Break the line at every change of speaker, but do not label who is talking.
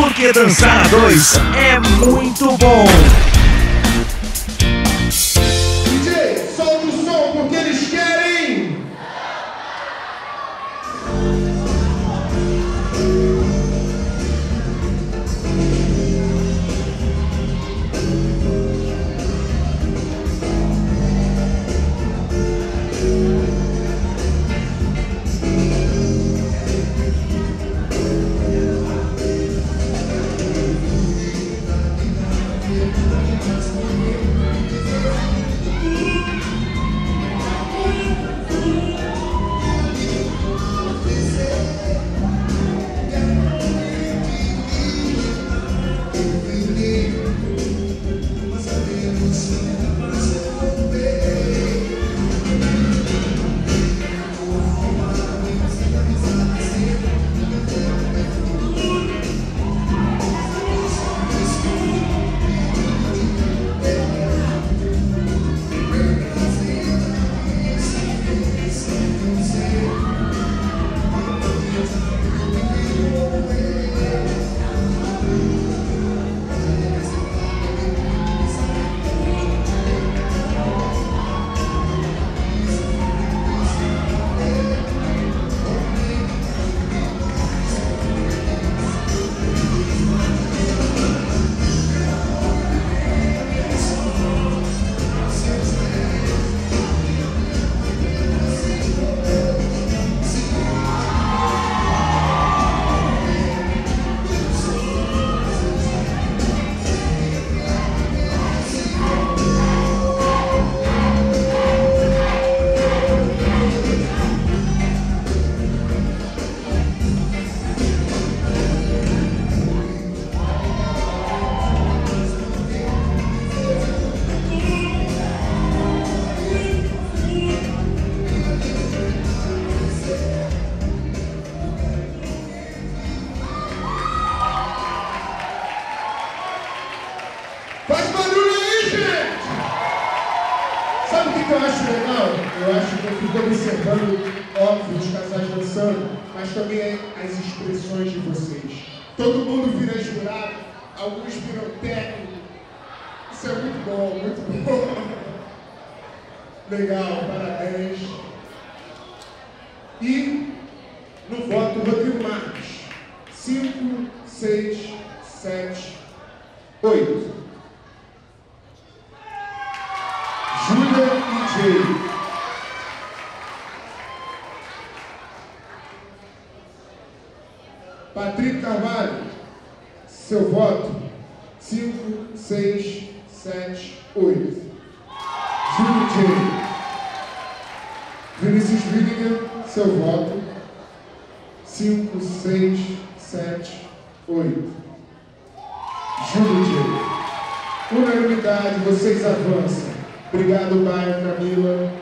Porque dançar a dois é muito bom.
DJ, solta o som porque eles querem. see. Que eu acho legal? Eu acho que eu fico observando, óbvio, os casais dançando, mas também as expressões de vocês. Todo mundo vira jurado, alguns viram técnico. Isso é muito bom, muito bom. Legal, parabéns. E no voto, Rodrigo Marques. 5, 6, 7, 8. Júlia Jay. Patrick Carvalho, seu voto 5, 6, 7, 8. Júlia e Jay. Vinícius Willinger, seu voto 5, 6, 7, 8. Júlia e Jay. Unanimidade, vocês avançam. Obrigado, Baia Camila.